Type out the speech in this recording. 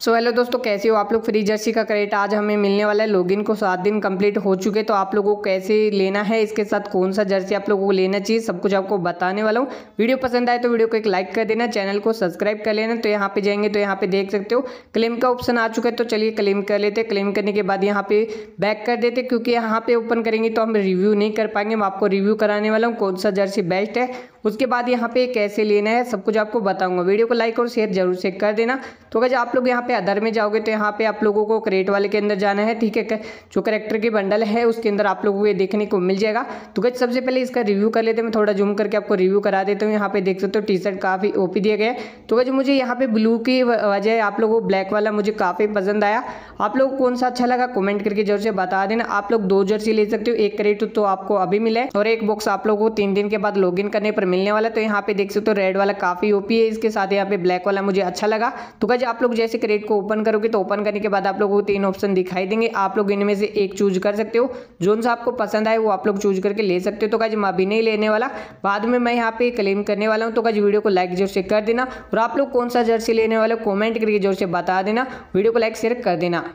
So hello दोस्तों, कैसे हो? आप लोग फ्री जर्सी का क्रेडिट आज हमें मिलने वाला है। लॉगिन को सात दिन कंप्लीट हो चुके तो आप लोगों को कैसे लेना है? इसके साथ कौन सा जर्सी आप लोगों को लेना चाहिए, सब कुछ आपको बताने वाला हूँ। वीडियो पसंद आए तो वीडियो को एक लाइक कर देना चैनल को सब्सक्राइब कर लेना। तो यहाँ पे जाएँगे तो यहाँ पे देख सकते हो क्लेम का ऑप्शन आ चुका है। तो चलिए क्लेम कर लेते क्लेम करने के बाद यहाँ पे बैक कर देते क्योंकि यहाँ पे ओपन करेंगे तो हम रिव्यू नहीं कर पाएँगे। मैं आपको रिव्यू कराने वाला हूँ, कौन सा जर्सी बेस्ट है। उसके बाद यहाँ पे कैसे लेना है, सब कुछ आपको बताऊँगा। वीडियो को लाइक और शेयर ज़रूर से कर देना। तो अगर आप लोग यहाँ पे अदर में जाओगे तो यहाँ पे आप लोगों को क्रेट वाले के अंदर जाना है, ठीक है? जो करेक्टर की बंडल है, उसके अंदर आप लोगों को ये देखने को मिल जाएगा। तो गज सबसे पहले इसका रिव्यू कर लेते हैं। मैं थोड़ा जूम करके आपको रिव्यू करा देता हूँ। यहाँ पे देख सकते हो टी शर्ट काफ़ी ओपी दिया गया तो गज मुझे यहाँ पे ब्लू की वजह, आप लोगों को ब्लैक वाला मुझे काफ़ी पसंद आया। आप लोग कौन सा अच्छा लगा कमेंट करके ज़रूर से बता देना। आप लोग दो जर्सी ले सकते हो, एक क्रेट तो आपको अभी मिले और एक बॉक्स आप लोगों को तीन दिन के बाद लॉग करने पर मिलने वाला तो यहाँ पे देख सकते हो रेड वाला काफ़ी ओपी है इसके साथ, यहाँ पे ब्लैक वाला मुझे अच्छा लगा। तो गज आप लोग जैसे क्रेट को ओपन करोगे तो ओपन करने के बाद आप लोगों को तीन ऑप्शन दिखाई देंगे। आप लोग इनमें से एक चूज़ कर सकते हो। जो आपको पसंद आए, वो आप लोग चूज़ करके ले सकते हो। तो गज मैं अभी नहीं लेने वाला, बाद में मैं यहाँ पे क्लेम करने वाला हूँ। तो गज वीडियो को लाइक ज़ोर से कर देना, और आप लोग कौन सा जर्सी लेने वाले कॉमेंट करके ज़ोर से बता देना। वीडियो को लाइक शेयर कर देना।